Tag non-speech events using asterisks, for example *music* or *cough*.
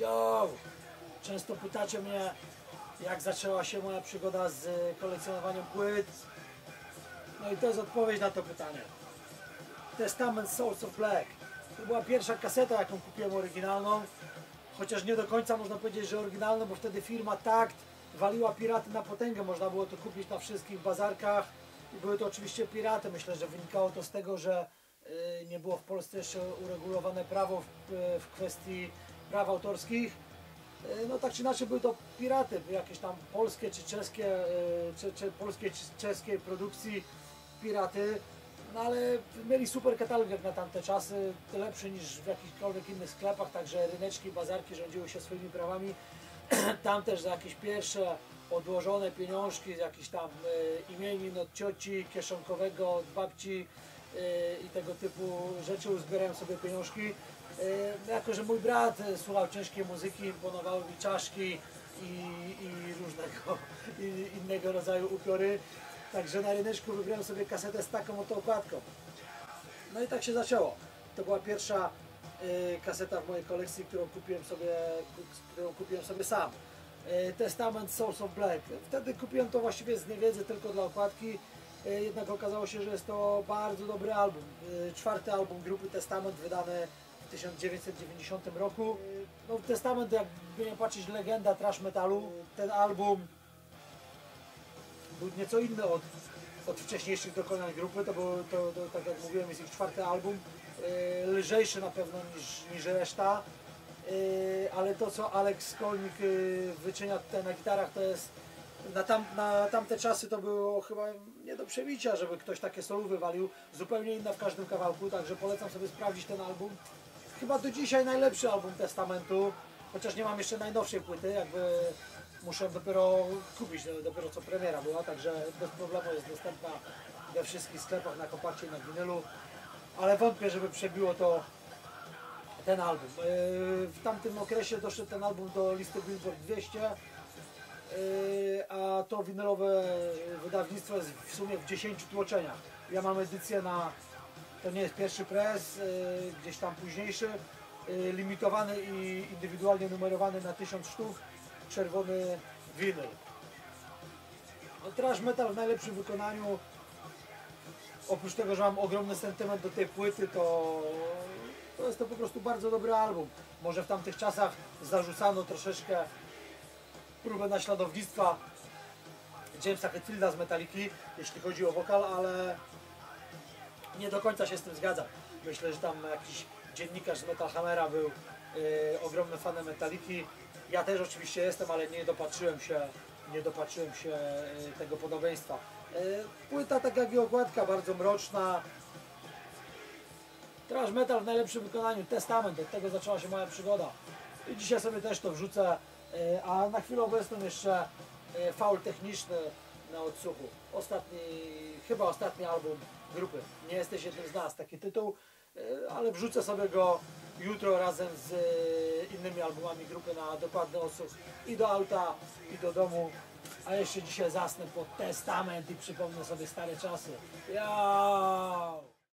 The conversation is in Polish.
Jo! Często pytacie mnie, jak zaczęła się moja przygoda z kolekcjonowaniem płyt. No i to jest odpowiedź na to pytanie. Testament Souls of Black. To była pierwsza kaseta, jaką kupiłem oryginalną. Chociaż nie do końca można powiedzieć, że oryginalną, bo wtedy firma Takt waliła piraty na potęgę. Można było to kupić na wszystkich bazarkach. I były to oczywiście piraty. Myślę, że wynikało to z tego, że y, nie było w Polsce jeszcze uregulowane prawo w, w kwestii praw autorskich. Y, No tak czy inaczej były to piraty, jakieś tam polskie czy czeskie, y, czy, czy polskie czy czeskiej produkcji piraty. No ale mieli super katalog jak na tamte czasy, lepszy niż w jakichkolwiek innych sklepach, także ryneczki, bazarki rządziły się swoimi prawami. *clears throat* tam też za jakieś pierwsze odłożone pieniążki, z jakichś tam y, imienin od cioci, kieszonkowego, od babci i tego typu rzeczy uzbierałem sobie pieniążki. Y, jako, że mój brat y, słuchał ciężkiej muzyki, imponowały mi czaszki i, i różnego i innego rodzaju upiory. Także na ryneczku wybrałem sobie kasetę z taką oto okładką. No i tak się zaczęło. To była pierwsza y, kaseta w mojej kolekcji, którą kupiłem sobie, którą kupiłem sobie sam. Y, Testament Souls of Black. Wtedy kupiłem to właściwie z niewiedzy tylko dla okładki. Y, jednak okazało się, że jest to bardzo dobry album. Y, Czwarty album grupy Testament wydany w 1990 roku. Y, No, Testament, jakby nie patrzeć, legenda trash metalu. Ten album był nieco inny od, od wcześniejszych dokonań grupy. To był, to, to, tak jak mówiłem, jest ich czwarty album. Lżejszy na pewno niż, niż reszta. Ale to, co Alex Skolnik wyczynia tutaj na gitarach, to jest na, tam, na tamte czasy to było chyba nie do przebicia, żeby ktoś takie solo wywalił. Zupełnie inne w każdym kawałku, także polecam sobie sprawdzić ten album. Chyba do dzisiaj najlepszy album Testamentu, chociaż nie mam jeszcze najnowszej płyty, jakby muszę dopiero kupić, dopiero co premiera była, także bez problemu jest dostępna we wszystkich sklepach na kompakcie i na winylu, ale wątpię, żeby przebiło to ten album. Yy, W tamtym okresie doszedł ten album do listy Billboard 200, yy, a to winylowe wydawnictwo jest w sumie w 10 tłoczeniach. Ja mam edycję na, to nie jest pierwszy press, yy, gdzieś tam późniejszy, yy, limitowany i indywidualnie numerowany na 1000 sztuk, czerwony winyl. No, trash metal w najlepszym wykonaniu. Oprócz tego, że mam ogromny sentyment do tej płyty, to, to jest to po prostu bardzo dobry album. Może w tamtych czasach zarzucano troszeczkę próbę naśladownictwa Jamesa Hetfielda z Metaliki, jeśli chodzi o wokal, ale nie do końca się z tym zgadzam. Myślę, że tam jakiś dziennikarz z Metal Hammera był yy, ogromnym fanem Metaliki. Ja też oczywiście jestem, ale nie dopatrzyłem się, nie dopatrzyłem się yy, tego podobieństwa. Yy, płyta, tak jak i okładka, bardzo mroczna. Trash metal w najlepszym wykonaniu, Testament, od tego zaczęła się moja przygoda. I dzisiaj sobie też to wrzucę, a na chwilę obecną jeszcze yy, faul techniczny na odsłuchu. Ostatni, chyba ostatni album grupy. Nie jesteś jednym z nas, taki tytuł, yy, ale wrzucę sobie go jutro razem z innymi albumami grupy na dokładny odsłuch i do auta, i do domu. A jeszcze dzisiaj zasnę pod testament i przypomnę sobie stare czasy. Ja.